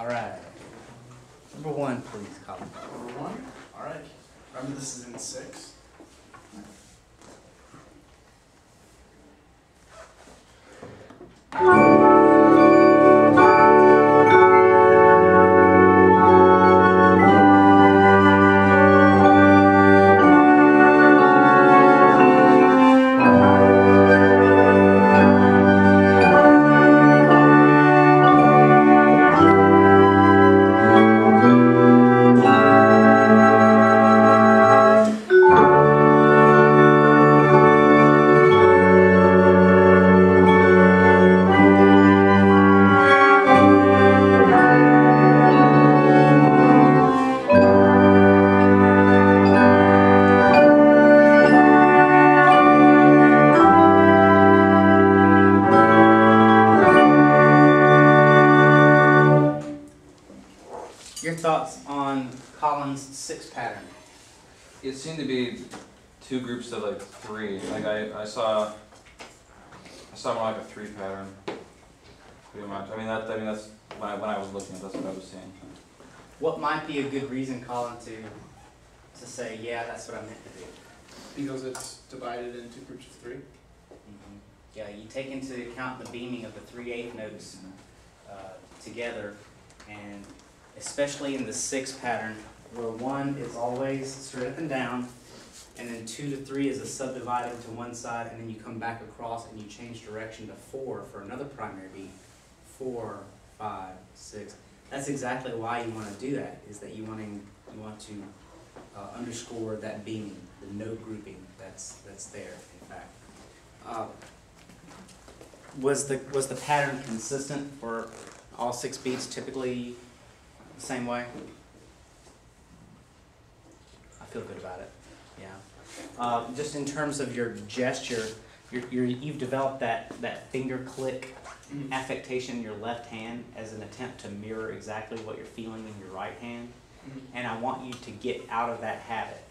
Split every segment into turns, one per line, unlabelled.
All right. Number one, please, Colin.
Number one, all right. Remember this is in six.
Your thoughts on Colin's six pattern?
It seemed to be two groups of like three. Like I, I saw, I saw more like a three pattern, pretty much. I mean that, I mean that's when I, when I was looking, at that's what I was seeing.
What might be a good reason, Colin, to to say, yeah, that's what I meant to do?
Because it's divided into groups of three.
mm -hmm. Yeah, you take into account the beaming of the three eighth notes uh, together, and especially in the six pattern, where one is always straight up and down, and then two to three is a subdividing to one side, and then you come back across and you change direction to four for another primary beat. Four, five, six. That's exactly why you want to do that. Is that you wanting you want to uh, underscore that beaming, the note grouping that's that's there. In fact. Uh, was the, was the pattern consistent for all six beats typically same way? I feel good about it, yeah. Uh, just in terms of your gesture, you're, you're, you've developed that, that finger click affectation in your left hand as an attempt to mirror exactly what you're feeling in your right hand.
Mhm.
And I want you to get out of that habit.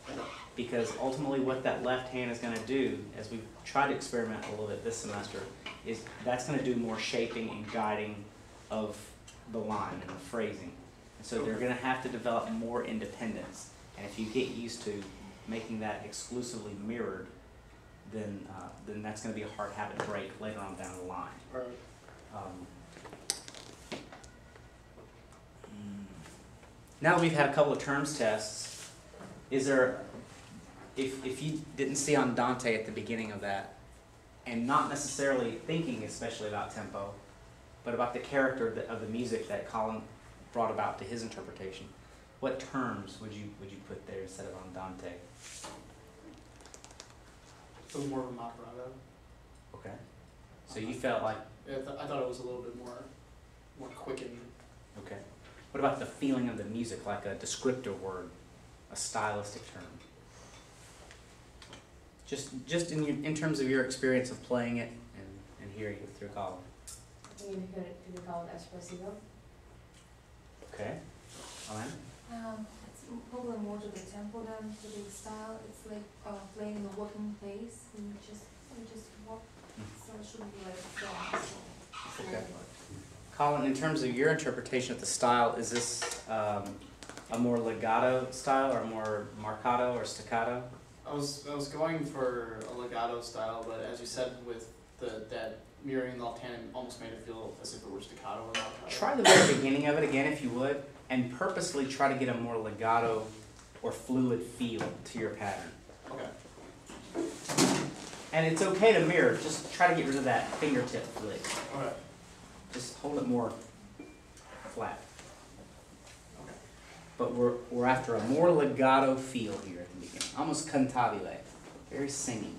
Because ultimately what that left hand is gonna do, as we've tried to experiment a little bit this semester, is that's gonna do more shaping and guiding of the line and the phrasing. And so they're gonna have to develop more independence. And if you get used to making that exclusively mirrored, then, uh, then that's gonna be a hard habit to break later on down the line. Um, Now that we've had a couple of terms tests, is there, if, if you didn't see andante at the beginning of that, and not necessarily thinking especially about tempo, but about the character of the, of the music that Colin brought about to his interpretation, what terms would you, would you put there instead of andante?
it was more of a macerato.
Okay. So you felt like,
Yeah, I, th- I thought it was a little bit more, more quick and
okay. What about the feeling of the music, like a descriptive word, a stylistic term? Just, just in, your, in terms of your experience of playing it and, and hearing it through Colin.
I think you could, could you call it espressivo?
Okay. Alain?
Um, it's m- probably more to the tempo than to the style. It's like uh, playing in a walking pace. And you just you just walk, so it shouldn't be like a song. So
Okay. Colin, in terms of your interpretation of the style, is this um, a more legato style or more marcato or staccato?
I was I was going for a legato style, but as you said, with the that mirroring the left hand, it almost made it feel as if it were staccato or legato.
Try the very beginning of it again if you would, and purposely try to get a more legato or fluid feel to your pattern.
Okay.
And it's okay to mirror, just try to get rid of that fingertip flick.
Okay.
Just hold it more flat.
Okay.
But we're, we're after a more legato feel here at the beginning, almost cantabile, very singing.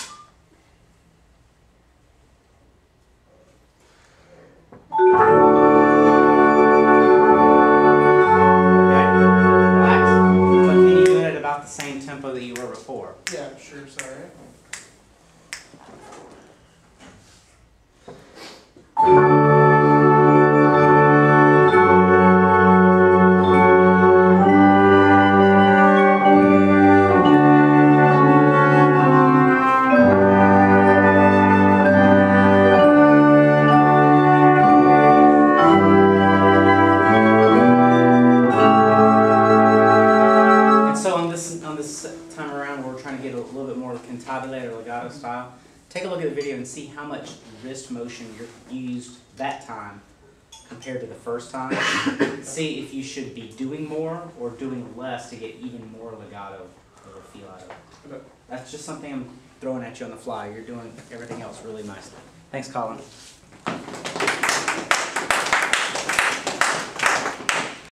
Or style, take a look at the video and see how much wrist motion you're, used that time compared to the first time. see if you should be doing more or doing less to get even more legato of feel out of it. That's just something I'm throwing at you on the fly. You're doing everything else really nicely. Thanks, Colin.